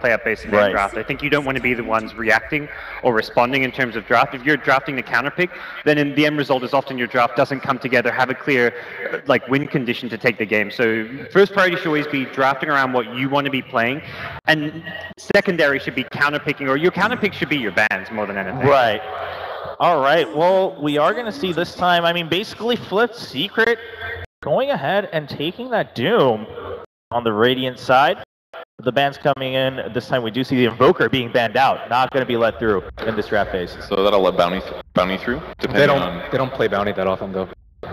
play up base and then Right. draft. I think you don't want to be the ones reacting or responding in terms of draft. If you're drafting the counter pick, then in the end result is often your draft doesn't come together, have a clear uh, like win condition to take the game. So first priority should always be drafting around what you want to be playing, and secondary should be counter picking, or your counter pick should be your bans more than anything. Right. All right. Well, we are going to see this time. I mean, basically, Flip Secret going ahead and taking that Doom on the Radiant side. The ban's coming in. This time we do see the Invoker being banned out. Not going to be let through in this draft phase. So that'll let bounty bounty through, They don't. on. They don't play bounty that often though.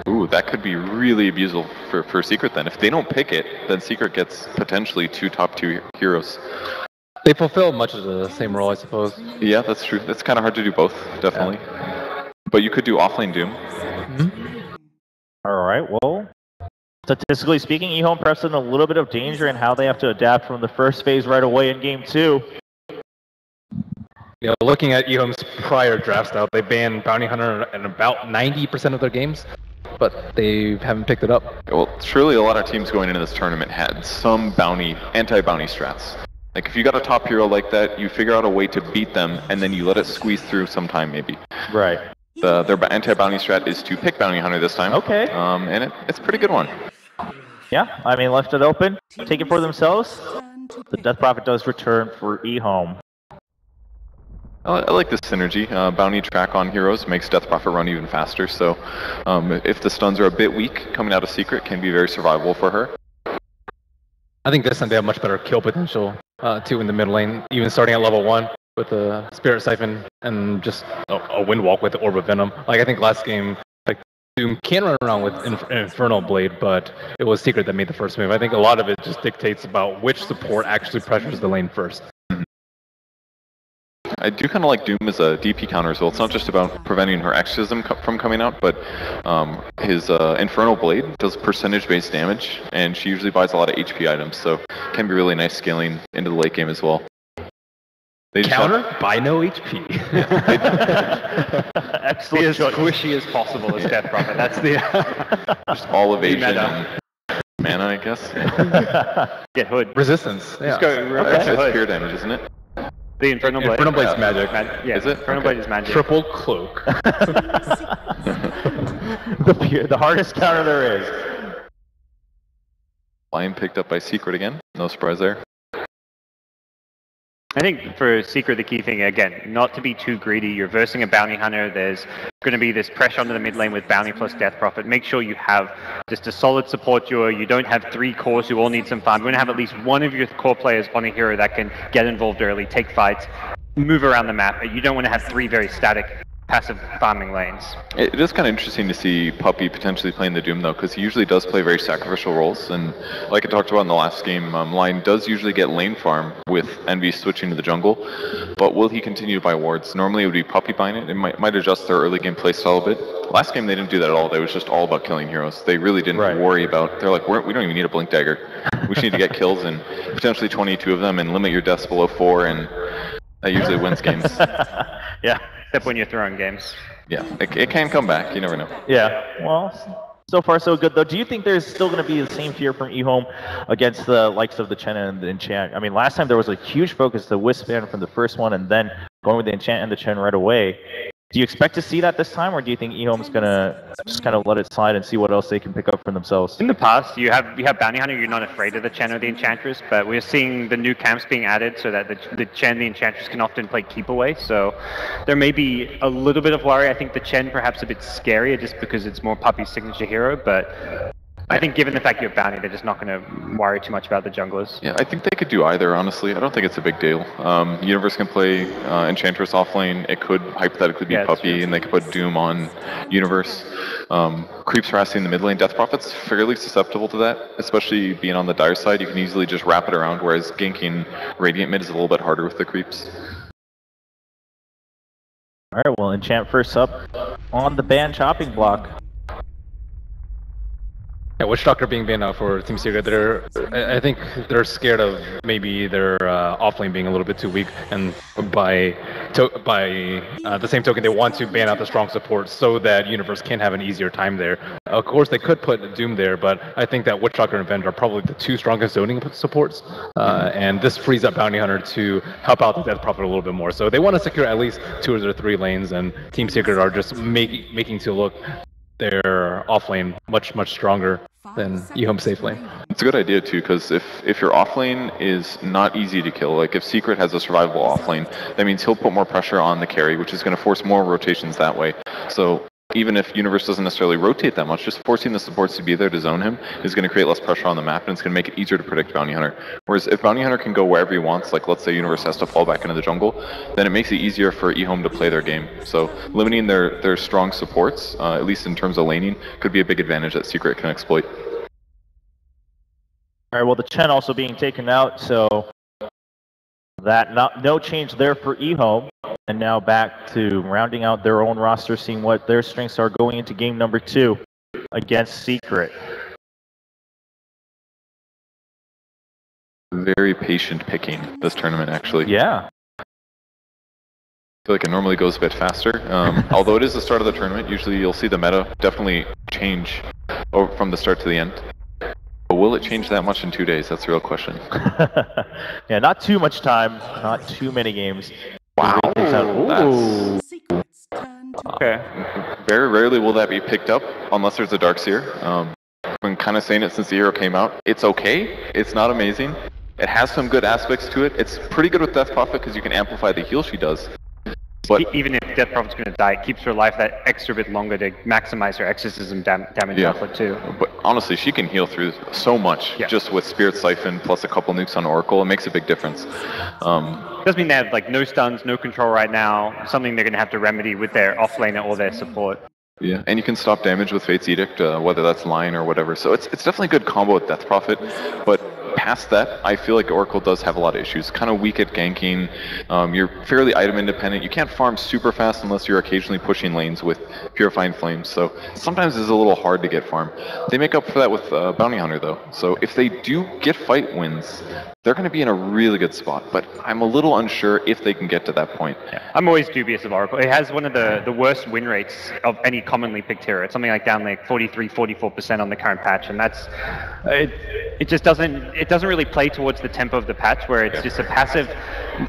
Ooh, that could be really abusable for, for Secret then. If they don't pick it, then Secret gets potentially two top two heroes. They fulfill much of the same role, I suppose. Yeah, that's true. It's kind of hard to do both, definitely. But you could do offlane Doom. Hmm. All right. Well, statistically speaking, eHome preps in a little bit of danger in how they have to adapt from the first phase right away in game two. You know, looking at eHome's prior draft style, they banned bounty hunter in about 90% of their games, but they haven't picked it up. Well, surely a lot of teams going into this tournament had some bounty, anti-bounty strats. Like if you got a top hero like that, you figure out a way to beat them, and then you let it squeeze through sometime maybe. Right. The, their anti-bounty strat is to pick bounty hunter this time. Okay. Um, and it, it's a pretty good one. Yeah. I mean, left it open. Take it for themselves. The Death Prophet does return for eHome. I, I like this synergy. Uh, bounty track on heroes makes Death Prophet run even faster. So um, if the stuns are a bit weak, coming out of Secret can be very survivable for her. I think this time they have much better kill potential uh, too in the mid lane, even starting at level one with the Spirit Siphon and just a, a Windwalk with the Orb of Venom. Like I think last game, like Doom can run around with Inf- Infernal Blade, but it was Secret that made the first move. I think a lot of it just dictates about which support actually pressures the lane first. I do kind of like Doom as a DP counter as well. It's not just about preventing her exorcism co- from coming out, but um, his uh, Infernal Blade does percentage-based damage, and she usually buys a lot of HP items, so can be really nice scaling into the late game as well. They just have- Counter by no HP. Be Excellent as choice. squishy as possible as Death Prophet. That's the just all evasion meta. and mana, I guess. get hood. Resistance. Yeah. Just go right That's it's hood. pure damage, isn't it? The Infernal Blade. Infernal Blade's Yeah. magic. Mag- yeah, Is it? Infernal Okay. Blade is magic. Triple cloak. the, pure- the hardest counter there is. Lion picked up by Secret again. No surprise there. I think for Secret, the key thing, again, not to be too greedy. You're versing a bounty hunter. There's going to be this pressure onto the mid lane with bounty plus death prophet. Make sure you have just a solid support duo. You don't have three cores who all need some farm. You want to have at least one of your core players on a hero that can get involved early, take fights, move around the map. You don't want to have three very static, passive farming lanes. It it is kind of interesting to see Puppey potentially playing the Doom though, because he usually does play very sacrificial roles. And like I talked about in the last game, um, Lion does usually get lane farm with Envy switching to the jungle. But will he continue to buy wards? Normally it would be Puppey buying it. It might, might adjust their early game playstyle a bit. Last game they didn't do that at all. They was just all about killing heroes. They really didn't Right. worry about. They're like, We're, we don't even need a blink dagger. We just need to get kills and potentially 22 of them and limit your deaths below four, and that usually wins games. yeah. Except when you're throwing games. Yeah, it, it can come back. You never know. Yeah. Well, so far so good though. Do you think there's still going to be the same fear from eHome against the likes of the Chen and the Enchant? I mean, last time there was a huge focus the Wisp ban from the first one, and then going with the Enchant and the Chen right away. Do you expect to see that this time, or do you think eHome's going to just kind of let it slide and see what else they can pick up for themselves? In the past, you have you have bounty hunter. You're not afraid of the Chen or the Enchantress, but we're seeing the new camps being added so that the, the Chen the Enchantress can often play keep away. So there may be a little bit of worry. I think the Chen perhaps a bit scarier just because it's more Puppey's signature hero, but I think given the fact you have bounty, they're just not going to worry too much about the junglers. Yeah, I think they could do either, honestly. I don't think it's a big deal. Um, Universe can play uh, Enchantress offlane. It could hypothetically be Yeah, Puppey, and they could put Doom on Universe. Um, creeps harassing the mid lane. Death Prophet's fairly susceptible to that, especially being on the dire side. You can easily just wrap it around, whereas ganking Radiant mid is a little bit harder with the creeps. All right, well, Enchant first up on the ban chopping block. Yeah, Witch Doctor being banned out for Team Secret, they're I think they're scared of maybe their uh, offlane being a little bit too weak, and by by uh, the same token, they want to ban out the strong support so that Universe can have an easier time there. Of course, they could put Doom there, but I think that Witch Doctor and Avenger are probably the two strongest zoning supports, uh, and this frees up Bounty Hunter to help out the Death Prophet a little bit more. So they want to secure at least two or three lanes, and Team Secret are just make, making to look their off lane much much stronger than eHome safe lane. It's a good idea too, because if if your off lane is not easy to kill, like if Secret has a survivable off lane, that means he'll put more pressure on the carry, which is going to force more rotations that way. So even if Universe doesn't necessarily rotate that much, just forcing the supports to be there to zone him is going to create less pressure on the map, and it's going to make it easier to predict Bounty Hunter. Whereas if Bounty Hunter can go wherever he wants, like let's say Universe has to fall back into the jungle, then it makes it easier for eHome to play their game. So limiting their, their strong supports, uh, at least in terms of laning, could be a big advantage that Secret can exploit. All right, well, the Chen also being taken out, so that not no change there for eHome. And now back to rounding out their own roster, seeing what their strengths are going into game number two against Secret. Very patient picking this tournament, actually. Yeah. I feel like it normally goes a bit faster. Um, although it is the start of the tournament, usually you'll see the meta definitely change over from the start to the end. But will it change that much in two days? That's the real question. yeah, not too much time, not too many games. Wow. Ooh. Secrets Okay. Very rarely will that be picked up unless there's a Darkseer. Um, I've been kind of saying it since the hero came out. It's okay. It's not amazing. It has some good aspects to it. It's pretty good with Death Prophet because you can amplify the heal she does. But Even if Death Prophet's going to die, it keeps her life that extra bit longer to maximize her exorcism dam- damage Yeah. output too. But honestly, she can heal through so much Yeah. just with Spirit Siphon plus a couple nukes on Oracle. It makes a big difference. Um, Doesn't mean they have like no stuns, no control right now. Something they're going to have to remedy with their offlaner or their support. yeah, and you can stop damage with Fate's Edict, uh, whether that's line or whatever. So it's it's definitely a good combo with Death Prophet. But past that, I feel like Oracle does have a lot of issues. Kind of weak at ganking. Um, you're fairly item independent. You can't farm super fast unless you're occasionally pushing lanes with Purifying Flames. So sometimes it's a little hard to get farm. They make up for that with uh, Bounty Hunter though. So if they do get fight wins, they're going to be in a really good spot. But I'm a little unsure if they can get to that point. I'm always dubious of Oracle. It has one of the, the worst win rates of any commonly picked hero. It's something like down like 43, 44% on the current patch, and that's it. It just doesn't it doesn't really play towards the tempo of the patch where it's just a passive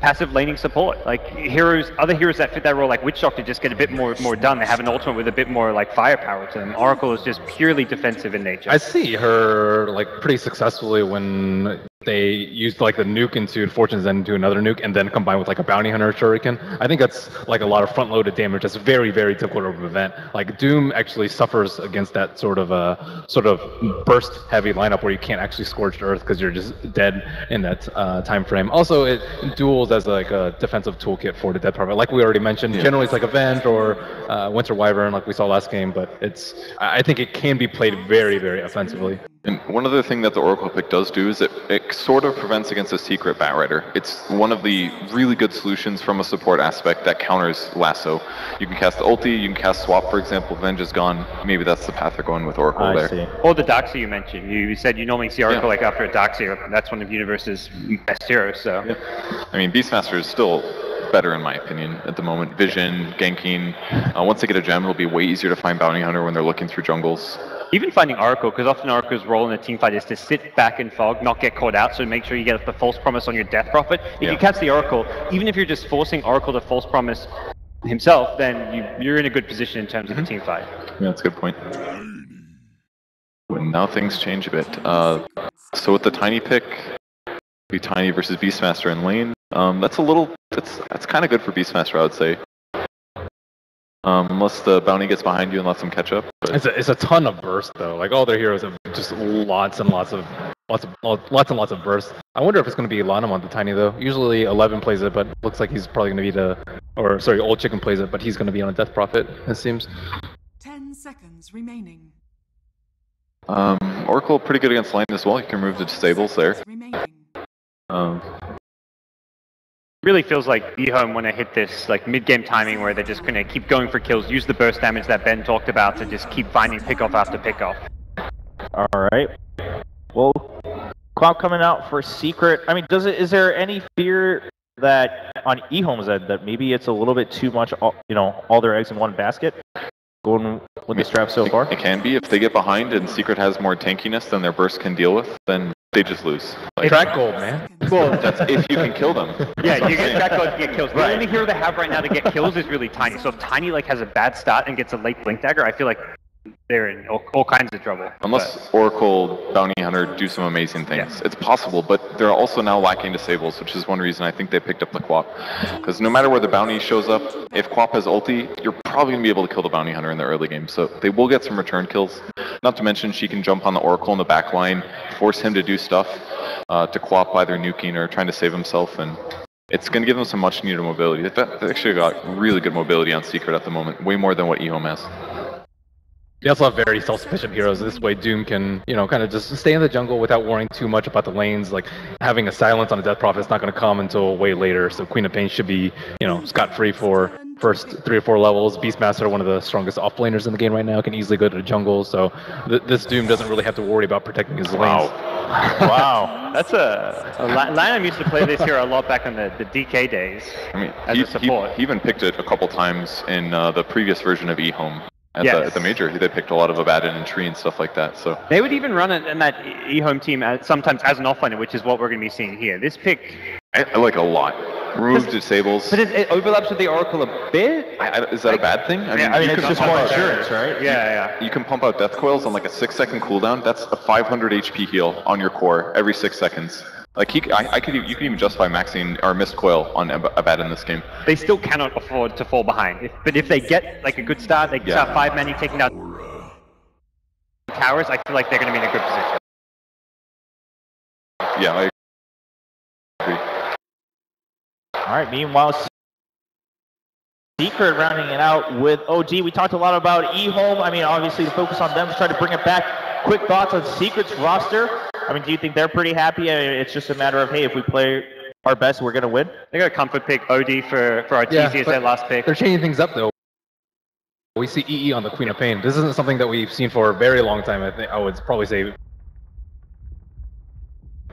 passive laning support. Like heroes, other heroes that fit that role, like Witch Doctor, just get a bit more more done. They have an ultimate with a bit more like firepower to them. Oracle is just purely defensive in nature. I see her like pretty successfully when they used like the nuke into Fortune's End into another nuke and then combined with like a bounty hunter shuriken. I think that's like a lot of front loaded damage. That's very, very difficult to prevent. Like Doom actually suffers against that sort of uh sort of burst heavy lineup where you can't actually scorch earth because you're just dead in that uh, time frame. Also it duels as like a defensive toolkit for the Death Prophet. Like we already mentioned, generally it's like Avenge or uh, Winter Wyvern like we saw last game, but it's I think it can be played very, very offensively. And one other thing that the Oracle pick does do is it, it sort of prevents against a secret Batrider. It's one of the really good solutions from a support aspect that counters Lasso. You can cast the ulti, you can cast Swap, for example. Venge is gone. Maybe that's the path they're going with Oracle I there. see. Or the Darkseer you mentioned. You said you normally see Oracle Yeah. like after a Darkseer. That's one of Universe's best heroes. So I mean, Beastmaster is still better in my opinion at the moment. Vision, ganking. Uh, once they get a gem, it'll be way easier to find Bounty Hunter when they're looking through jungles. Even finding Oracle, because often Oracle's role in a team fight is to sit back and fog, not get caught out, so make sure you get the false promise on your Death Prophet. If Yeah. you catch the Oracle, even if you're just forcing Oracle to false promise himself, then you, you're in a good position in terms of the team fight. Yeah, that's a good point. Now things change a bit. Uh, so with the tiny pick, be tiny versus Beastmaster in lane. Um, that's a little. That's that's kind of good for Beastmaster, I would say. Um, unless the bounty gets behind you and lets them catch up. But It's a, it's a ton of burst though. Like all their heroes have just lots and lots of lots of lots and lots of burst. I wonder if it's going to be LaNm on the tiny though. Usually Eleven plays it, but looks like he's probably going to be the or sorry, Old Chicken plays it, but he's going to be on a Death Prophet. It seems. Ten seconds remaining. um, Oracle pretty good against lane as well. You can move the disables there. Remaining. Um, Really feels like eHome want to hit this like mid-game timing where they're just going to keep going for kills, use the burst damage that Ben talked about to just keep finding pickoff after pickoff. All right. Well, Cloud coming out for secret. I mean, does it? Is there any fear that on eHome's end that maybe it's a little bit too much, all, you know, all their eggs in one basket? Going with the strap so far. It can be if they get behind and Secret has more tankiness than their burst can deal with, then they just lose. Like, Track gold, man. Well, that's if you can kill them. yeah, you get track gold to get kills. The only hero they have right now to get kills is really Tiny. So if Tiny like has a bad start and gets a late Blink Dagger, I feel like they're in all, all kinds of trouble. Unless Oracle, Bounty Hunter do some amazing things. It's possible, but they're also now lacking disables, which is one reason I think they picked up the QoP. Because no matter where the Bounty shows up, if QoP has ulti, you're probably going to be able to kill the Bounty Hunter in the early game. So they will get some return kills. Not to mention she can jump on the Oracle in the back line, force him to do stuff uh, to QoP either nuking or trying to save himself, and it's going to give them some much needed mobility. They've actually got really good mobility on Secret at the moment, way more than what eHome has. They also have very self-sufficient heroes. This way, Doom can, you know, kind of just stay in the jungle without worrying too much about the lanes. Like having a silence on a Death Prophet is not going to come until way later. So Queen of Pain should be, you know, scot-free for first three or four levels. Beastmaster, one of the strongest off-laners in the game right now, can easily go to the jungle. So th- this Doom doesn't really have to worry about protecting his lanes. Wow. wow, That's a, a Li- Lionel used to play this hero a lot back in the, the DK days. I mean, As he, a support. He, he even picked it a couple times in uh, the previous version of eHome. At, Yes. the, at the major, they picked a lot of Abaddon and Tree and stuff like that. So They would even run it in that eHome team as, sometimes as an offlaner, which is what we're going to be seeing here. This pick, I, I like a lot. Remove disables. But it, it overlaps with the Oracle a bit. I, I, is that a bad thing? I I mean, you it's just more insurance, right? yeah, yeah. You can pump out death coils on like a six second cooldown. That's a 500 HP heal on your core every six seconds. Like he, I, I could, e- you could even justify maxing or mist coil on Ab- Abaddon in this game. They still cannot afford to fall behind. If, but if they get like a good start, they can Yeah. start five many taking down towers. I feel like they're going to be in a good position. Yeah, I agree. All right. Meanwhile, Secret rounding it out with OD. We talked a lot about eHome. I mean, obviously the focus on them to try to bring it back. Quick thoughts on Secret's roster. I mean, do you think they're pretty happy? I mean, it's just a matter of hey, if we play our best, we're gonna win. They got a comfort pick, OD for for RTZ Yeah, as their last pick. They're changing things up though. We see EE on the Queen of Pain. This isn't something that we've seen for a very long time. I think I would probably say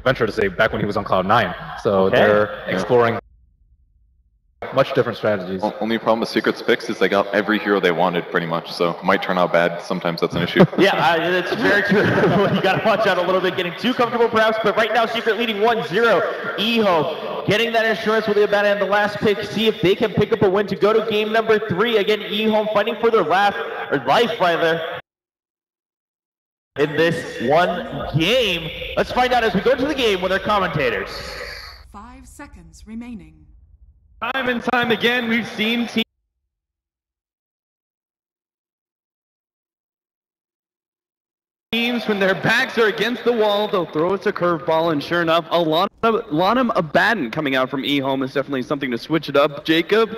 venture to say back when he was on Cloud Nine. So Okay. they're exploring much different strategies. Only problem with Secret's picks is they got every hero they wanted pretty much. So it might turn out bad. Sometimes that's an issue. Yeah, uh, it's very true. you got to watch out a little bit, getting too comfortable perhaps. But right now, Secret leading 1-0. eHome getting that insurance with the Abaddon in the last pick. See if they can pick up a win to go to game number three. Again, eHome fighting for their laugh, or life rather. In this one game, let's find out as we go to the game with our commentators. Five seconds remaining. Time and time again, we've seen teams. Teams, when their backs are against the wall, they'll throw us a curveball, and sure enough, a lot of LaNm Abaddon coming out from eHome is definitely something to switch it up. Jacob,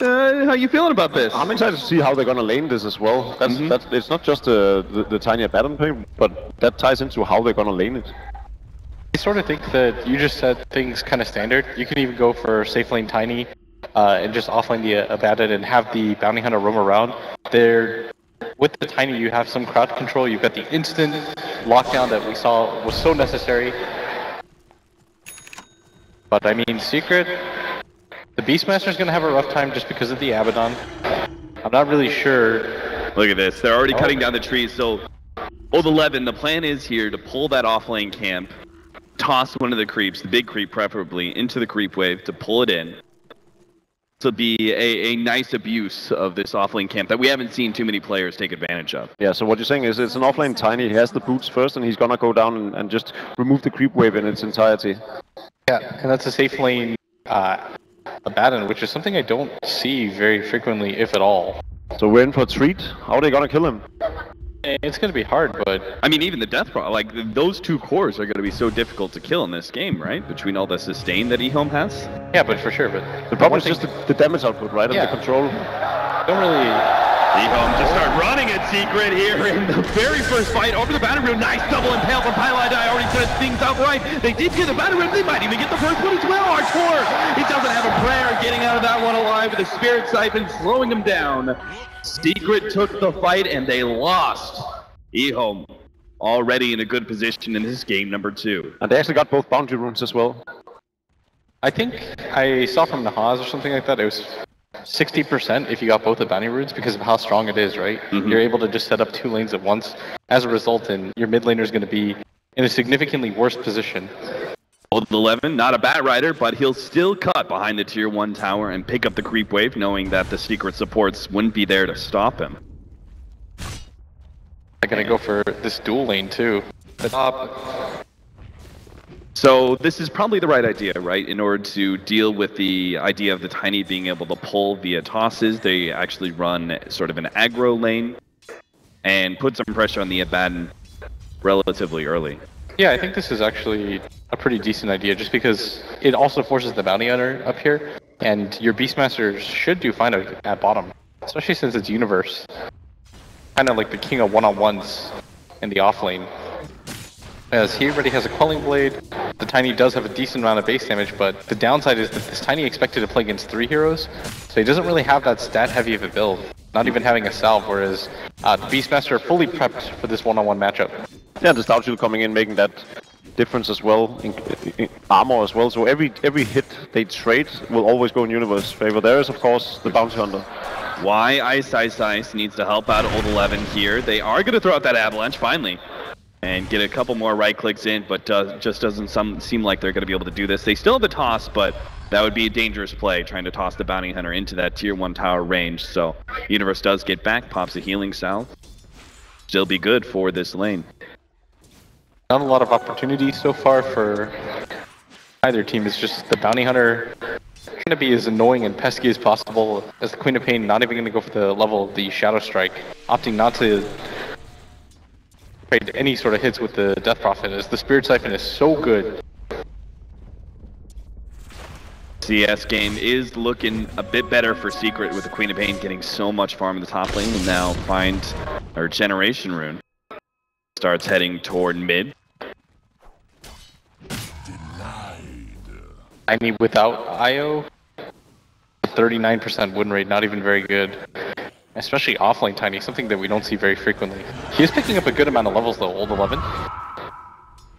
uh, how you feeling about this? I'm excited to see how they're going to lane this as well. That's that's it's not just uh, the the tiny Abaddon thing, but that ties into how they're going to lane it. I sort of think that you just said things kind of standard. You can even go for safe lane tiny uh, and just offlane the uh, Abaddon and have the bounty hunter roam around. There, with the tiny, you have some crowd control. You've got the instant lockdown that we saw was so necessary. But I mean, secret. The Beastmaster is gonna have a rough time just because of the Abaddon. I'm not really sure. Look at this. They're already cutting down the trees. So, Old 11, the plan is here to pull that off lane camp, toss one of the creeps, the big creep preferably, into the creep wave to pull it in. To be a, a nice abuse of this off lane camp that we haven't seen too many players take advantage of. Yeah. So what you're saying is it's an offlane tiny. He has the boots first, and he's gonna go down and, and just remove the creep wave in its entirety. Yeah, and that's a safe lane uh, Abaddon, which is something I don't see very frequently, if at all. So we're in for a treat. How are they gonna kill him? It's gonna be hard, but I mean, even the death pro, like those two cores are going to be so difficult to kill in this game, right? Between all the sustain that eHome has. yeah, but for sure. But The problem is just the, the damage output, right? And Yeah. the control. don't really. eHome just start running at secret here in the very first fight over the battle room. Nice double impale from Pylon. I already said things outright. They did get the battle room. They might even get the first one as well. R4, he doesn't have a prayer getting out of that one alive with a spirit siphon slowing him down. Secret took the fight and they lost. eHome already in a good position in this game number two. And they actually got both bounty runes as well. I think I saw from Nahaz or something like that. It was 60% if you got both the bounty runes because of how strong it is, right? Mhm. You're able to just set up two lanes at once. As a result, and your mid laner is going to be in a significantly worse position. Old 11, not a bad rider, but he'll still cut behind the tier 1 tower and pick up the creep wave, knowing that the secret supports wouldn't be there to stop him. They're going to go for this dual lane too. The top. So this is probably the right idea, right? In order to deal with the idea of the Tiny being able to pull via tosses, they actually run sort of an aggro lane and put some pressure on the Abaddon relatively early. Yeah, I think this is actually a pretty decent idea just because it also forces the bounty hunter up here, and your Beastmaster should do fine at bottom, especially since it's Universe. Kind of like the king of one-on-ones in the off lane. As he already has a Quelling Blade, the Tiny does have a decent amount of base damage, but the downside is that this Tiny expected to play against three heroes, so he doesn't really have that stat heavy of a build, not even having a salve, whereas uh, the Beastmaster are fully prepped for this one-on-one matchup. Yeah, the Stout Shield coming in, making that difference as well, in, in armor as well. So every every hit they trade will always go in Universe favor. There is, of course, the Bounty Hunter. Why Ice Ice Ice needs to help out Old 11 here. They are going to throw out that avalanche finally and get a couple more right clicks in, but uh, just doesn't some, seem like they're going to be able to do this. They still have the toss, but that would be a dangerous play trying to toss the bounty hunter into that tier 1 tower range. So Universe does get back, pops a healing salve. Still be good for this lane. Not a lot of opportunities so far for either team. It's just the bounty hunter trying to be as annoying and pesky as possible. As the Queen of Pain, not even going to go for the level of the Shadow Strike, opting not to trade any sort of hits with the Death Prophet. As the Spirit Siphon is so good. CS game is looking a bit better for Secret with the Queen of Pain getting so much farm in the top lane and now find our Generation Rune. Starts heading toward mid. I mean, without IO, 39% win rate, not even very good. Especially offlane Tiny, something that we don't see very frequently. He is picking up a good amount of levels though, old 11.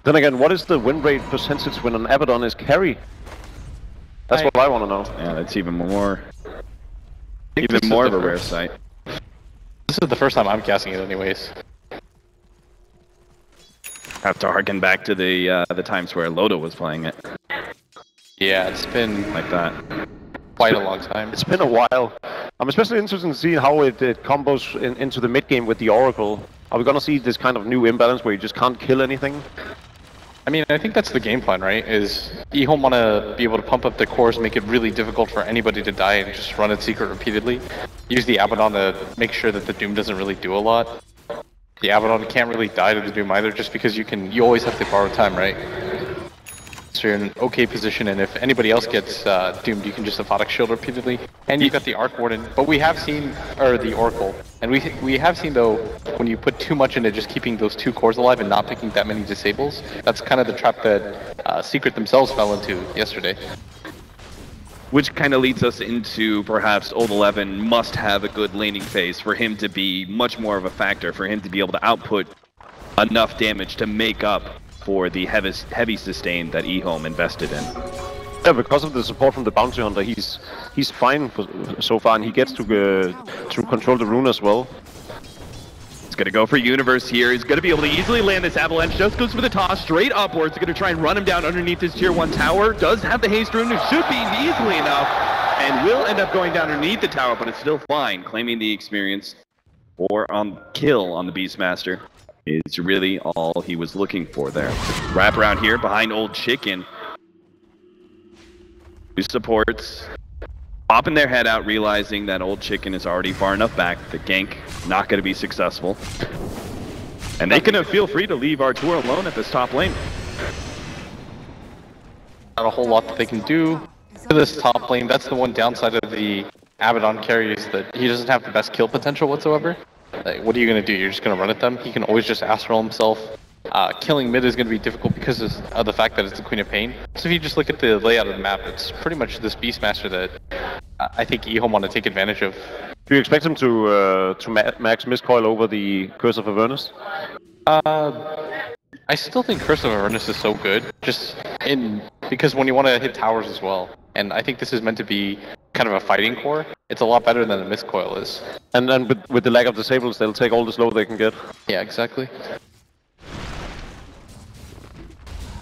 Then again, what is the win rate percentage when an Abaddon is carry? That's I- what I want to know. Yeah, that's even more, even more of a rare sight. This is the first time I'm casting it anyways. Have to harken back to the uh, the times where Loda was playing it Yeah, it's been like that. Quite a long time. It's been a while. I'm especially interested in seeing how it, it combos in, into the mid game with the Oracle. Are we gonna see this kind of new imbalance where you just can't kill anything? I mean, I think that's the game plan, right? Is Ehome want to be able to pump up the cores, make it really difficult for anybody to die, and just run it secret repeatedly. Use the Abaddon to make sure that the Doom doesn't really do a lot. The Abaddon can't really die to the Doom either, just because you can. You always have to borrow time, right? So you're in an okay position, and if anybody else gets uh, doomed, you can just Aphotic Shield repeatedly. And you've got the Arc Warden, but we have seen, or the Oracle, and we we have seen though, when you put too much into just keeping those two cores alive and not picking that many disables, that's kind of the trap that uh, Secret themselves fell into yesterday. Which kind of leads us into perhaps Old 11 must have a good laning phase for him to be much more of a factor, for him to be able to output enough damage to make up for the heavy, heavy sustain that Ehome invested in. Yeah, because of the support from the Bounty Hunter, he's he's fine for, so far, and he gets to uh, to control the rune as well. He's going to go for Universe here. He's going to be able to easily land this Avalanche. Just goes for the toss straight upwards. He's going to try and run him down underneath his tier 1 tower. Does have the haste rune. It should be easily enough. And will end up going down underneath the tower, but it's still fine. Claiming the experience or on kill on the Beastmaster is really all he was looking for there. Wrap around here behind Old Chicken. Who supports popping their head out, realizing that old chicken is already far enough back. The gank not going to be successful, and they can feel free to leave Artour alone at this top lane. Not a whole lot that they can do to this top lane. That's the one downside of the Abaddon carry is that he doesn't have the best kill potential whatsoever. Like, what are you going to do? You're just going to run at them? He can always just astral himself. Uh, killing mid is going to be difficult because of the fact that it's the Queen of Pain. So if you just look at the layout of the map, it's pretty much this Beastmaster that uh, I think Ehome want to take advantage of. Do you expect him to uh, to ma max mist coil over the Curse of Avernus? Uh, I still think Curse of Avernus is so good. Just in because when you want to hit towers as well, and I think this is meant to be kind of a fighting core. It's a lot better than a mist coil is. And then with, with the lack of disables, they'll take all the slow they can get. Yeah, exactly.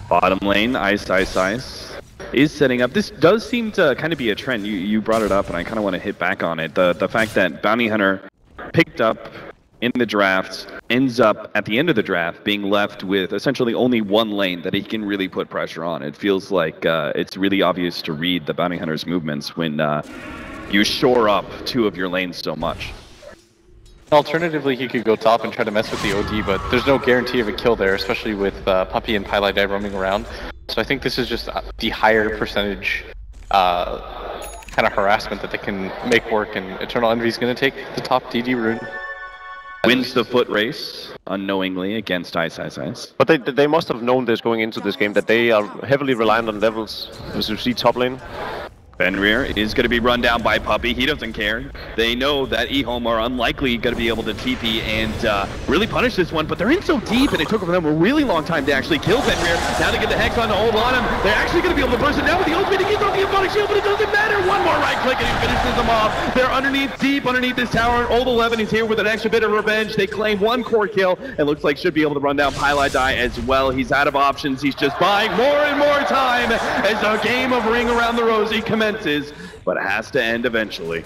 Bottom lane, Ice Ice Ice is setting up. This does seem to kind of be a trend. You you brought it up, and I kind of want to hit back on it. The the fact that Bounty Hunter picked up in the draft ends up at the end of the draft being left with essentially only one lane that he can really put pressure on. It feels like uh, it's really obvious to read the Bounty Hunter's movements when uh, you shore up two of your lanes so much. Alternatively, he could go top and try to mess with the OD, but there's no guarantee of a kill there, especially with uh, Puppey and Pylai roaming around. So I think this is just uh, the higher percentage uh, kind of harassment that they can make work, and Eternal Envy is going to take the top DD rune. Wins the foot race unknowingly against Ice Ice Ice. But they they must have known this going into this game that they are heavily reliant on levels. As you see top lane, Fenrir is going to be run down by Puppey. He doesn't care. They know that eHome are unlikely going to be able to TP and uh, really punish this one, but they're in so deep, and it took them a really long time to actually kill Fenrir. Now to get the Hex on to hold on him. They're actually going to be able to burst it down with the ultimate. He off the Aphotic Shield, but it doesn't matter. One more right click, and he finishes them off. They're underneath, deep underneath this tower. Old 11 is here with an extra bit of revenge. They claim one core kill, and looks like should be able to run down Pieliedie as well. He's out of options. He's just buying more and more time as the game of Ring Around the Rosie commences but it has to end eventually.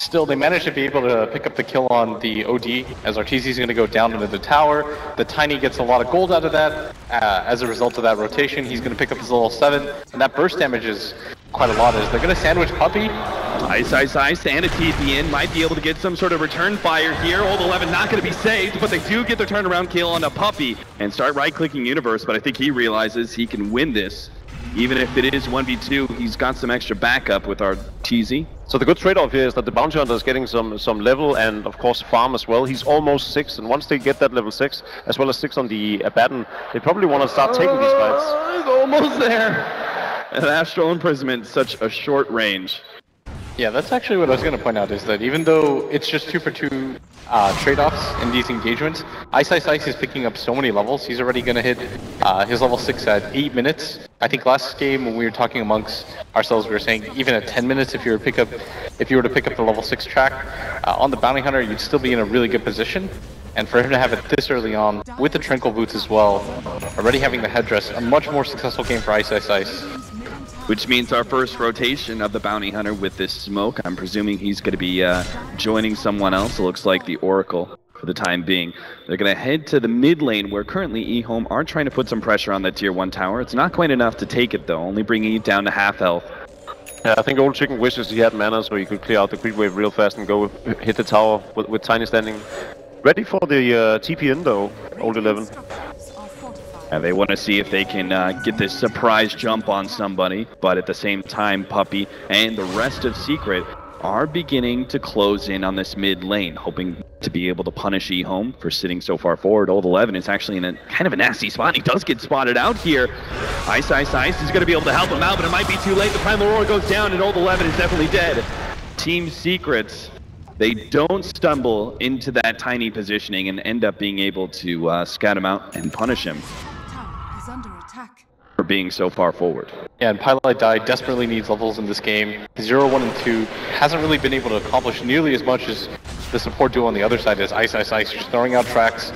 Still, they managed to be able to pick up the kill on the OD as Arteezy is going to go down into the tower. The Tiny gets a lot of gold out of that. Uh, as a result of that rotation, he's going to pick up his level 7, and that burst damage is quite a lot as they're going to sandwich Puppey. Ice Ice Ice and a TP in might be able to get some sort of return fire here. Old 11 not going to be saved, but they do get their turnaround kill on a Puppey and start right-clicking Universe, but I think he realizes he can win this even if it is 1v2, he's got some extra backup with our TZ. So the good trade-off here is that the Bounty Hunter is getting some some level and of course farm as well. He's almost 6 and once they get that level 6, as well as 6 on the uh, Abaddon, they probably want to start taking these oh, fights. Oh, he's almost there! An Astral Imprisonment, such a short range. Yeah, that's actually what I was going to point out, is that even though it's just 2 for 2 uh, trade-offs in these engagements, Ice Ice Ice is picking up so many levels. He's already going to hit uh, his level 6 at 8 minutes. I think last game when we were talking amongst ourselves, we were saying even at 10 minutes, if you were to pick up, if you were to pick up the level 6 track uh, on the Bounty Hunter, you'd still be in a really good position. And for him to have it this early on, with the Tranquil Boots as well, already having the headdress, a much more successful game for Ice Ice Ice. Which means our first rotation of the Bounty Hunter with this smoke. I'm presuming he's going to be uh, joining someone else. It looks like the Oracle for the time being. They're going to head to the mid lane where currently eHome are trying to put some pressure on that tier 1 tower. It's not quite enough to take it though, only bringing it down to half health. Yeah, I think Old Chicken wishes he had mana so he could clear out the creep wave real fast and go hit the tower with, with Tiny standing. Ready for the uh, TP in though, Old 11. And they want to see if they can uh, get this surprise jump on somebody, but at the same time, Puppey and the rest of Secret are beginning to close in on this mid lane, hoping to be able to punish eHome for sitting so far forward. Old 11 is actually in a kind of a nasty spot. He does get spotted out here. Ice Ice Ice is going to be able to help him out, but it might be too late. The Primal Roar goes down, and Old 11 is definitely dead. Team Secrets they don't stumble into that tiny positioning and end up being able to uh, scout him out and punish him being so far forward. Yeah, and Pieliedie desperately needs levels in this game. 0, 1, and 2 hasn't really been able to accomplish nearly as much as the support duo on the other side is Ice Ice Ice, just throwing out tracks,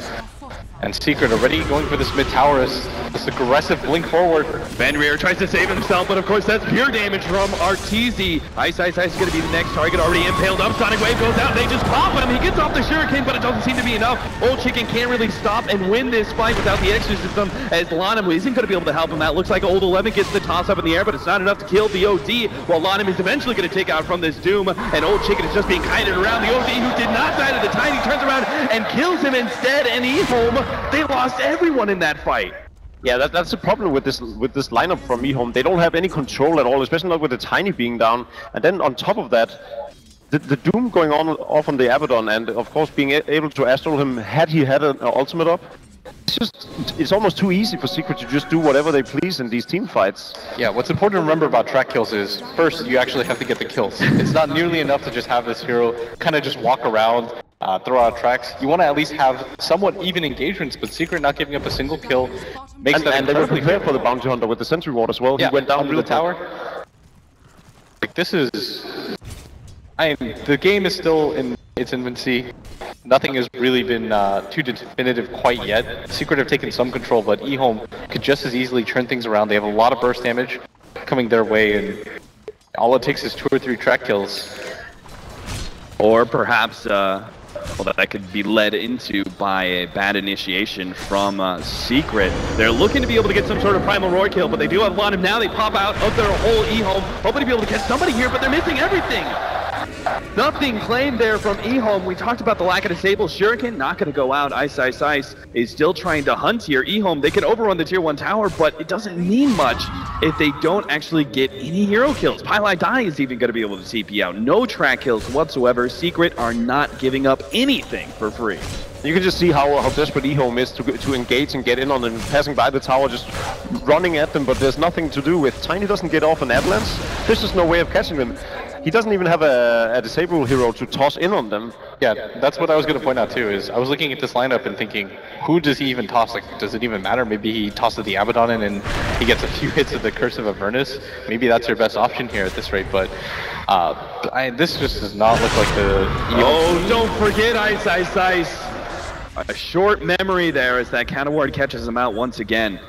and Secret already going for this mid tower as this aggressive blink forward. Fenrir tries to save himself, but of course that's pure damage from Arteezy. Ice Ice Ice is going to be the next target, already impaled up. Sonic Wave goes out, they just pop him. He gets off the Shuriken, but it doesn't seem to be enough. Old Chicken can't really stop and win this fight without the Exorcism, as LaNm isn't going to be able to help him out. Looks like Old 11 gets the toss up in the air, but it's not enough to kill the OD, while LaNm is eventually going to take out from this Doom, and Old Chicken is just being kited around. The OD, who did not die to the Tiny, turns around and kills him instead, and eHome, they lost everyone in that fight. Yeah, that, that's the problem with this with this lineup from eHome. They don't have any control at all, especially not with the Tiny being down. And then on top of that, the, the Doom going on off on the Abaddon, and of course being able to astral him had he had an ultimate up. It's just, it's almost too easy for Secret to just do whatever they please in these team fights. Yeah, what's important to remember about track kills is, first, you actually have to get the kills. It's not nearly enough to just have this hero kind of just walk around uh, throw out tracks. You want to at least have somewhat even engagements, but Secret not giving up a single kill makes And, that and they were prepared for the bounty hunter with the sentry ward as well. Yeah, he went down to the tower. Like this is, I mean, the game is still in its infancy. Nothing has really been uh, too definitive quite yet. Secret have taken some control, but eHome could just as easily turn things around. They have a lot of burst damage coming their way, and all it takes is two or three track kills. Or perhaps, uh, well, that could be led into by a bad initiation from uh, Secret. They're looking to be able to get some sort of Primal Roar kill, but they do have a lot of now. They pop out of their whole eHome, hoping to be able to get somebody here, but they're missing everything. Nothing claimed there from eHome. We talked about the lack of disable. Shuriken not going to go out. Ice Ice Ice is still trying to hunt here. eHome, they can overrun the tier 1 tower, but it doesn't mean much if they don't actually get any hero kills. Pieliedie is even going to be able to TP out. No track kills whatsoever. Secret are not giving up anything for free. You can just see how, how desperate eHome is to, to engage and get in on them, passing by the tower, just running at them, but there's nothing to do with. Tiny doesn't get off an avalanche. There's just no way of catching them. He doesn't even have a, a disable hero to toss in on them. Yeah, that's what I was going to point out too. Is I was looking at this lineup and thinking, who does he even toss? Like, does it even matter? Maybe he tosses the Abaddon in and he gets a few hits of the Curse of Avernus. Maybe that's your best option here at this rate. But uh, I, this just does not look like the. Oh, don't forget Ice Ice Ice. A short memory there as that counter ward catches him out once again.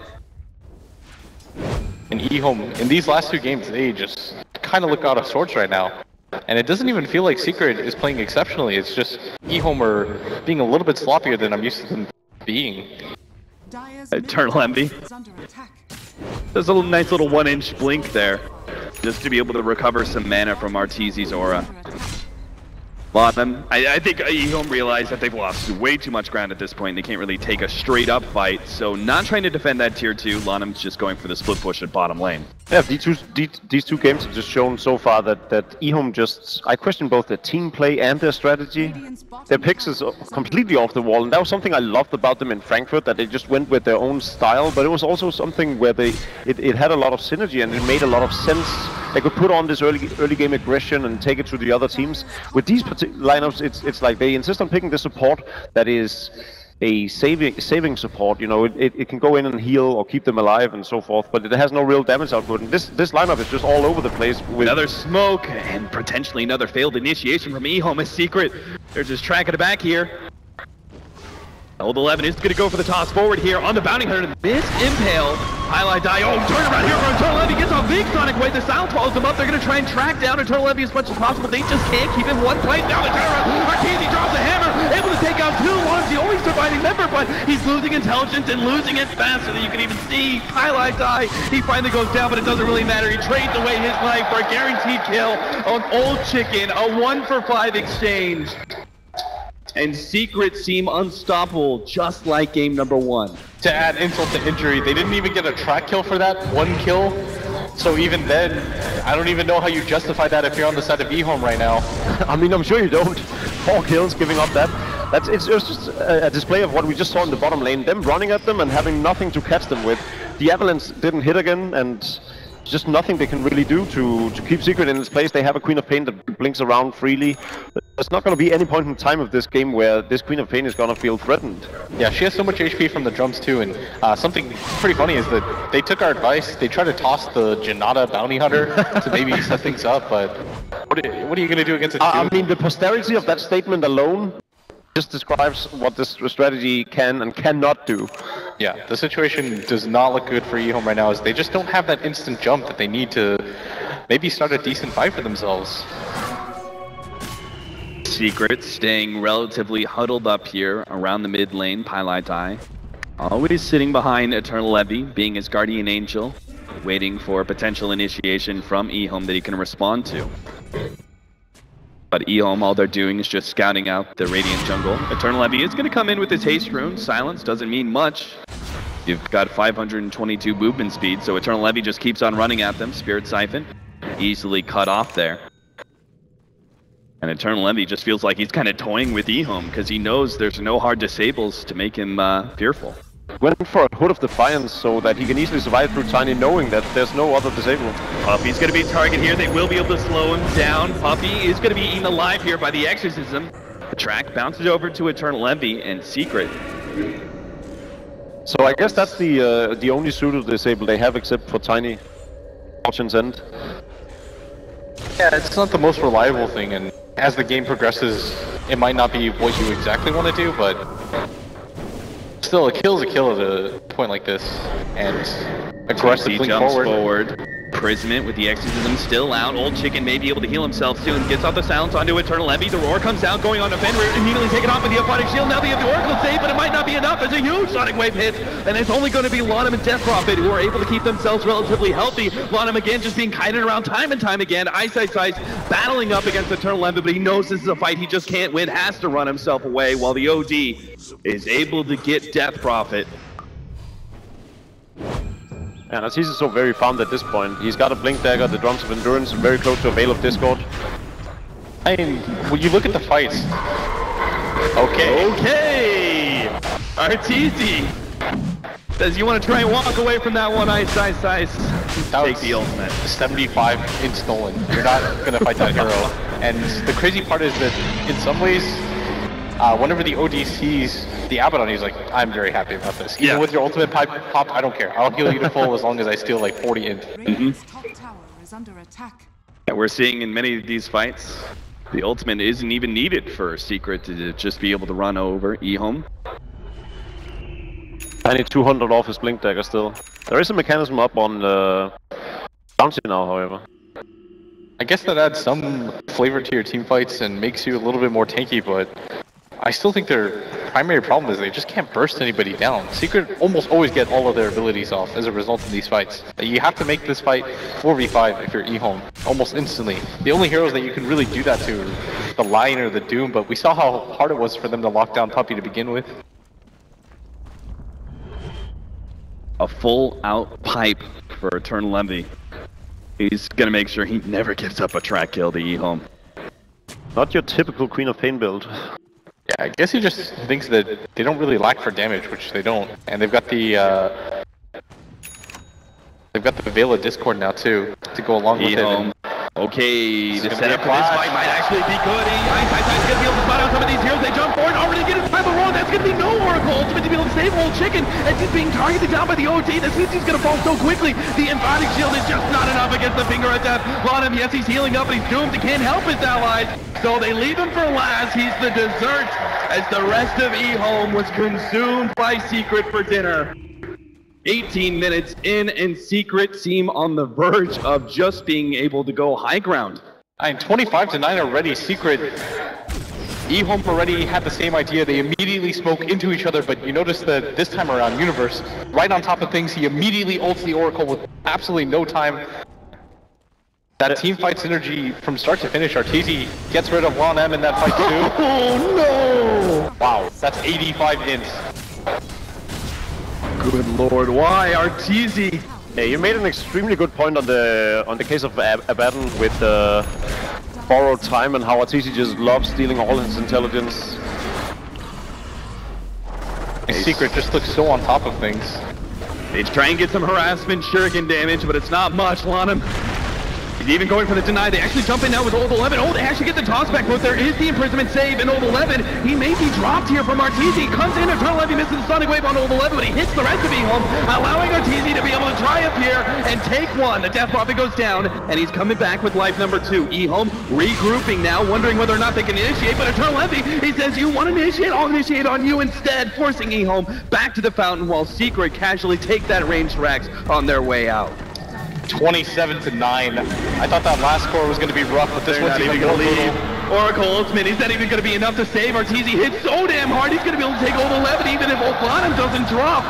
And eHome in these last two games, they just kind of look out of sorts right now. And it doesn't even feel like Secret is playing exceptionally. It's just E-Homer being a little bit sloppier than I'm used to them being. Eternal Envy. tower is under attack. There's a little nice little one inch blink there. Just to be able to recover some mana from Arteezy's aura. Under attack. A lot of them, I, I think uh, eHome realized that they've lost way too much ground at this point. They can't really take a straight up fight. So not trying to defend that tier 2. LaNm's just going for the split push at bottom lane. Yeah, these two, these, these two games have just shown so far that, that eHome just... I question both their team play and their strategy. Their picks is completely off the wall, and that was something I loved about them in Frankfurt, that they just went with their own style, but it was also something where they it, it had a lot of synergy and it made a lot of sense. They could put on this early early game aggression and take it to the other teams. With these partic- lineups, it's it's like they insist on picking the support that is a saving saving support. You know, it, it, it can go in and heal or keep them alive and so forth, but it has no real damage output. And this this lineup is just all over the place. With Another smoke and potentially another failed initiation from eHome. A secret. They're just tracking it back here. Old 11 is going to go for the toss forward here on the bounty hunter. This impale. Pieliedie. Oh, turn around here for Eternal Envy. Gets a big sonic wave. The sound follows them up. They're going to try and track down a Eternal Envy as much as possible. They just can't keep him one place. Now the turnaround. Drops a hammer. Able to take out two ones. The only surviving member, but he's losing intelligence and losing it faster than you can even see. Pieliedie. He finally goes down, but it doesn't really matter. He trades away his life for a guaranteed kill on Old Chicken. A one for five exchange. And Secret seem unstoppable, just like game number one. To add insult to injury, they didn't even get a track kill for that one kill. So even then, I don't even know how you justify that if you're on the side of eHome right now. I mean, I'm sure you don't. Four kills, giving up that. That's it's, it's just a, a display of what we just saw in the bottom lane. Them running at them and having nothing to catch them with. The Avalanche didn't hit again, and just nothing they can really do to to keep Secret in its place. They have a Queen of Pain that blinks around freely. There's not going to be any point in time of this game where this Queen of Pain is going to feel threatened. Yeah, she has so much HP from the drums too, and uh, something pretty funny is that they took our advice. They tried to toss the Janata Bounty Hunter to maybe set things up, but what are, what are you going to do against a I, I I mean, the posterity of that statement alone just describes what this strategy can and cannot do. Yeah, the situation does not look good for eHome right now. Is they just don't have that instant jump that they need to maybe start a decent fight for themselves. Secret staying relatively huddled up here around the mid lane, Pieliedie. Always sitting behind Eternal Envy, being his guardian angel, waiting for a potential initiation from eHome that he can respond to. But eHome, all they're doing is just scouting out the Radiant jungle. Eternal Envy is going to come in with his haste rune. Silence doesn't mean much. You've got 522 movement speed, so Eternal Envy just keeps on running at them. Spirit Siphon, easily cut off there. And Eternal Envy just feels like he's kind of toying with eHome because he knows there's no hard disables to make him uh, fearful. Went for a Hood of Defiance so that he can easily survive through Tiny knowing that there's no other disable. Puppey's going to be a target here. They will be able to slow him down. Puppey is going to be eaten alive here by the Exorcism. The track bounces over to Eternal Envy and Secret. So I guess that's the uh, the only pseudo disable they have except for Tiny. Fortune's End. Yeah, it's not the most reliable thing, and as the game progresses, it might not be what you exactly want to do, but still, a kill is a kill at a point like this, and aggressively jumps forward. forward. Prismant with the exorcism still out. Old Chicken may be able to heal himself soon. Gets off the silence onto Eternal Envy. The roar comes out, going on to Fenrir. Immediately taken off with the Aphotic Shield. Now they the Oracle save, but it might not be enough. There's a huge Sonic Wave hit, and it's only going to be LaNm and Death Prophet who are able to keep themselves relatively healthy. LaNm again just being kited around time and time again. Ice Ice Ice battling up against Eternal Envy, but he knows this is a fight he just can't win. Has to run himself away while the OD is able to get Death Prophet. And Aziz is so very farmed at this point. He's got a Blink Dagger, the Drums of Endurance, very close to a Veil of Discord. I mean, when you look at the fights, okay, Okay! Arteezy says you want to try and walk away from that one ice, ice, ice. that Take was the ultimate. 75 in stolen. You're not gonna fight that hero. And the crazy part is that in some ways, uh, whenever the OD sees the Abaddon, he's like, I'm very happy about this. Even Yeah. with your ultimate pipe pop, I don't care. I'll heal you to full as long as I steal like 40 int. Radiant's top tower is under attack. And we're seeing in many of these fights, the ultimate isn't even needed for Secret to just be able to run over eHome. I need 200 off his Blink Dagger still. There is a Mekansm up on uh, Bounty now, however. I guess that adds some flavor to your team fights and makes you a little bit more tanky, but I still think their primary problem is they just can't burst anybody down. Secret almost always get all of their abilities off as a result of these fights. You have to make this fight 4v5 if you're eHome, almost instantly. The only heroes that you can really do that to are the Lion or the Doom, but we saw how hard it was for them to lock down Puppey to begin with. A full out pipe for Eternal Envy. He's gonna make sure he never gives up a track kill to eHome. Not your typical Queen of Pain build. I guess he just thinks that they don't really lack for damage, which they don't. And they've got the, uh... They've got the Veil of Discord now, too, to go along with it. And- Okay, the setup for this fight might actually be good. Ice gonna be able to spot out some of these heroes. They jump forward, already get inside the wall. That's gonna be no Oracle. Ultimate to be able to save Old Chicken. As he's being targeted down by the OD. This he's gonna fall so quickly. The Aphotic Shield is just not enough against the Finger of Death. Yes, he's healing up, but he's doomed. He can't help his allies. So they leave him for last. He's the dessert as the rest of eHome was consumed by Secret for dinner. 18 minutes in, and Secret seem on the verge of just being able to go high ground. I'm 25 to 9 already, Secret. eHome already had the same idea. They immediately spoke into each other, but you notice that this time around, Universe, right on top of things, he immediately ults the Oracle with absolutely no time. That team fight synergy from start to finish, Arteezy gets rid of LaNm in that fight too. Oh no! Wow, that's 85 ints. Good lord, why Arteezy? Yeah, you made an extremely good point on the on the case of Ab- Abaddon with uh, borrowed time and how Arteezy just loves stealing all his intelligence. And Secret just looks so on top of things. They trying to get some harassment shuriken damage, but it's not much, LaNm. He's even going for the deny. They actually jump in now with Old 11. Oh, they actually get the toss back, but there is the imprisonment save in Old 11. He may be dropped here from Arteezy. Comes in, Eternal Envy misses the Sonic Wave on Old 11, but he hits the rest of eHome, allowing Arteezy to be able to triumph here and take one. The Death Prophet goes down, and he's coming back with life number two. eHome regrouping now, wondering whether or not they can initiate, but Eternal Envy, he says, you want to initiate? I'll initiate on you instead, forcing eHome back to the fountain while Secret casually take that ranged Rex on their way out. 27 to 9. I thought that last score was going to be rough, but this They're one's even even more gonna leave. Oracle Ultimate, is that even gonna be enough to save Arteezy? Hits so damn hard, he's gonna be able to take Old 11 even if Old Bottom doesn't drop.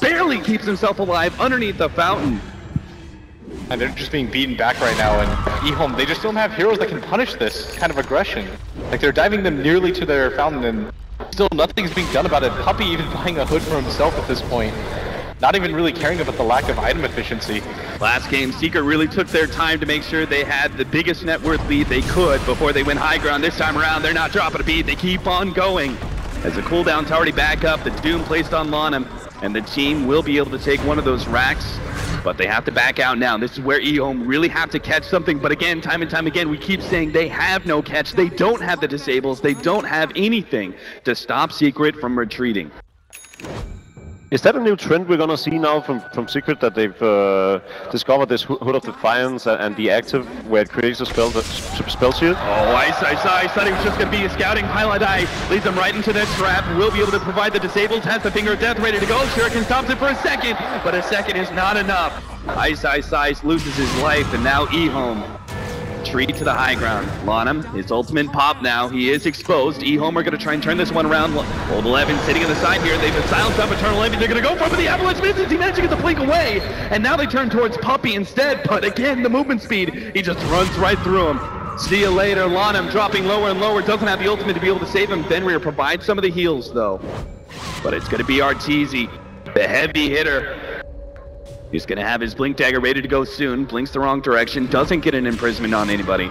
Barely keeps himself alive underneath the fountain. And they're just being beaten back right now, and eHome, they just don't have heroes that can punish this kind of aggression. Like, they're diving them nearly to their fountain, and still nothing's being done about it. Puppey even buying a hood for himself at this point. Not even really caring about the lack of item efficiency. Last game, Secret really took their time to make sure they had the biggest net worth lead they could before they went high ground. This time around, they're not dropping a beat. They keep on going. As the cooldown's already back up, the Doom placed on LaNm, and the team will be able to take one of those racks But they have to back out now. This is where eHome really have to catch something. But again, time and time again, we keep saying they have no catch. They don't have the disables. They don't have anything to stop Secret from retreating. Is that a new trend we're gonna see now from, from Secret that they've uh, discovered this Hood of Defiance and, the active where it creates a spell spell shield? Oh, Ice Ice Ice thought he was just to be a scouting highlight eye. Leads them right into that trap. Will be able to provide the disables. Has the finger of death ready to go. Shuriken stops it for a second, but a second is not enough. Ice Ice Ice loses his life, and now eHome. Tree to the high ground. LaNm, his ultimate pop now. He is exposed. eHome are going to try and turn this one around. Old 11 sitting on the side here. They've been silenced up Eternal Envy. They're going to go for it, but the Avalanche misses. He managed to get the blink away. And now they turn towards Puppey instead. But again, the movement speed, he just runs right through him. See you later. LaNm dropping lower and lower. Doesn't have the ultimate to be able to save him. Fenrir provides some of the heals, though. But it's going to be Arteezy, the heavy hitter. He's to have his Blink Dagger ready to go soon. Blinks the wrong direction. Doesn't get an imprisonment on anybody.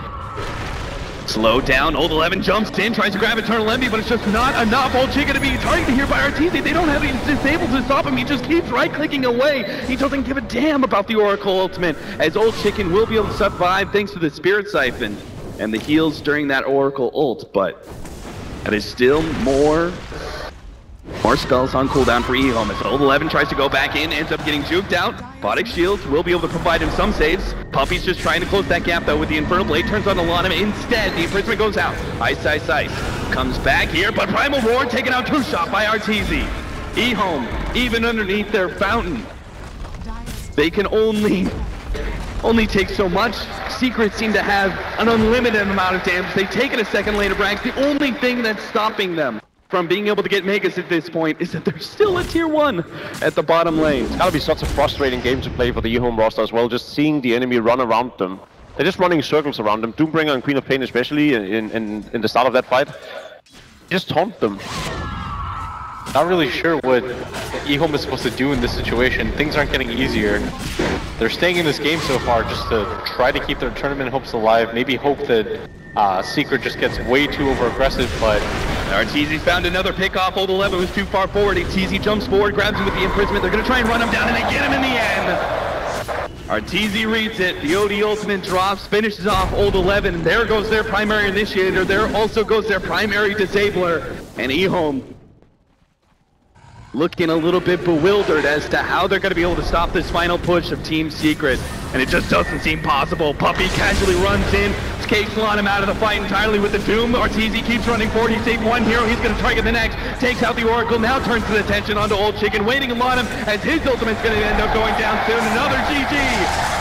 Slow down. Old 11 jumps in, tries to grab Eternal Envy, but it's just not enough. Old Chicken to be targeted here by Arteezy. They don't have any disabled to stop him. He just keeps right-clicking away. He doesn't give a damn about the Oracle Ultimate, as Old Chicken will be able to survive thanks to the Spirit Siphon and the heals during that Oracle ult, but that is still more more spells on cooldown for eHome as Old 11 tries to go back in, ends up getting juked out. Aphotic Shields will be able to provide him some saves. Puppey's just trying to close that gap though with the Infernal Blade, turns on Alana. Instead, the imprisonment goes out. Ice, Ice, Ice comes back here, but Primal Roar taken out two shot by Arteezy. eHome, even underneath their fountain, they can only only take so much. Secrets seem to have an unlimited amount of damage. They've taken a second later Brax. The only thing that's stopping them from being able to get Megas at this point is that there's still a tier 1 at the bottom lane. It's gotta be such a frustrating game to play for the eHome roster as well, just seeing the enemy run around them. They're just running circles around them. Doombringer and Queen of Pain especially in, in, in the start of that fight. Just taunt them. Not really sure what eHome is supposed to do in this situation. Things aren't getting easier. They're staying in this game so far just to try to keep their tournament hopes alive. Maybe hope that uh, Secret just gets way too over aggressive, but Arteezy found another pick off. Old 11 was too far forward. Arteezy jumps forward, grabs him with the imprisonment. They're going to try and run him down, and they get him in the end. Arteezy reads it. The OD ultimate drops, finishes off Old 11. And there goes their primary initiator. There also goes their primary disabler. And eHome looking a little bit bewildered as to how they're going to be able to stop this final push of Team Secret. And it just doesn't seem possible. Puppey casually runs in, escapes him out of the fight entirely with the Doom. Arteezy keeps running forward. He saved one hero. He's going to target the next. Takes out the Oracle. Now turns his attention onto Old Chicken, waiting on him as his ultimate's going to end up going down soon. Another GG.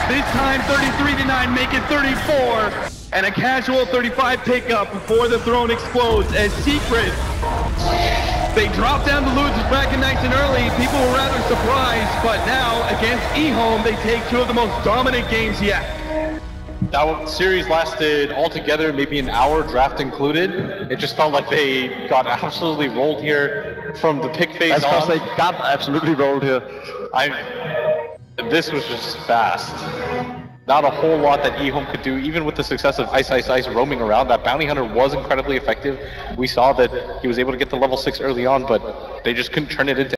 This time 33 to 9, make it 34. And a casual 35 pickup before the throne explodes as Secret they dropped down to losers bracket nice and early. People were rather surprised, but now against eHome, they take two of the most dominant games yet. That series lasted altogether maybe an hour, draft included. It just felt like they got absolutely rolled here from the pick phase That's because on. they got absolutely rolled here. I, this was just fast. Not a whole lot that eHome could do, even with the success of Ice Ice Ice roaming around. That Bounty Hunter was incredibly effective. We saw that he was able to get to level 6 early on, but they just couldn't turn it into